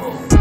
Oh.